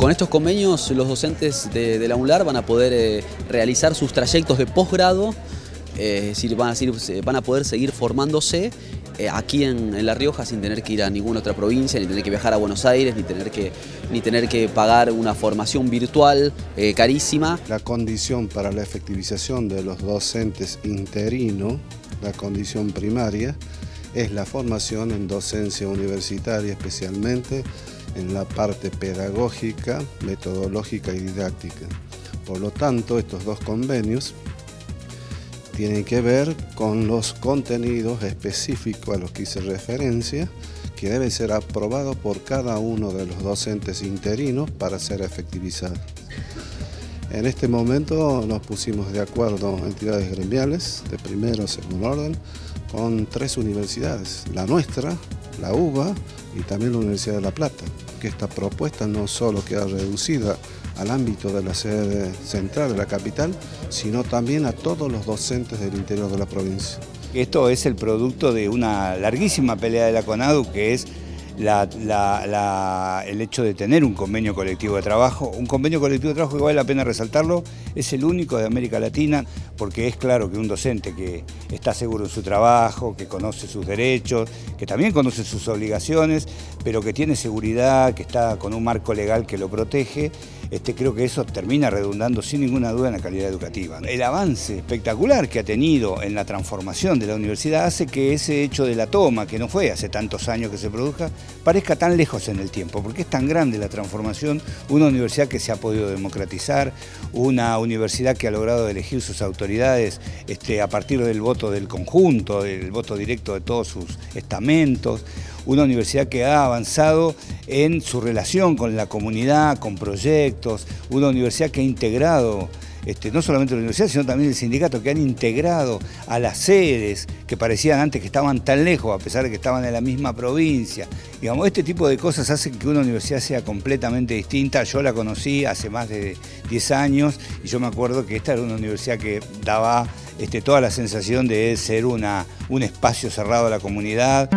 Con estos convenios los docentes de, la UNLAR van a poder eh, realizar sus trayectos de posgrado, eh, es decir, van a, poder seguir formándose eh, aquí en, La Rioja sin tener que ir a ninguna otra provincia, ni tener que viajar a Buenos Aires, ni tener que, pagar una formación virtual carísima. La condición para la efectivización de los docentes interinos, la condición primaria, es la formación en docencia universitaria, especialmente en la parte pedagógica, metodológica y didáctica. Por lo tanto, estos dos convenios tienen que ver con los contenidos específicos a los que hice referencia, que deben ser aprobados por cada uno de los docentes interinos para ser efectivizados. En este momento nos pusimos de acuerdo entidades gremiales de primero o segundo orden con tres universidades, la nuestra, la UBA y también la Universidad de La Plata, que esta propuesta no solo queda reducida al ámbito de la sede central de la capital, sino también a todos los docentes del interior de la provincia. Esto es el producto de una larguísima pelea de la CONADU, que es el hecho de tener un convenio colectivo de trabajo. Un convenio colectivo de trabajo que vale la pena resaltarlo, es el único de América Latina, porque es claro que un docente que está seguro en su trabajo, que conoce sus derechos, que también conoce sus obligaciones, pero que tiene seguridad, que está con un marco legal que lo protege, este, creo que eso termina redundando sin ninguna duda en la calidad educativa. El avance espectacular que ha tenido en la transformación de la universidad hace que ese hecho de la toma, que no fue hace tantos años que se produzca, parezca tan lejos en el tiempo, porque es tan grande la transformación, una universidad que se ha podido democratizar, una universidad que ha logrado elegir sus autoridades este, a partir del voto del conjunto, del voto directo de todos sus estamentos, una universidad que ha avanzado en su relación con la comunidad, con proyectos, una universidad que ha integrado este, no solamente la universidad, sino también el sindicato, que han integrado a las sedes que parecían antes que estaban tan lejos, a pesar de que estaban en la misma provincia. Digamos, este tipo de cosas hacen que una universidad sea completamente distinta. Yo la conocí hace más de 10 años y yo me acuerdo que esta era una universidad que daba este, toda la sensación de ser una, un espacio cerrado a la comunidad.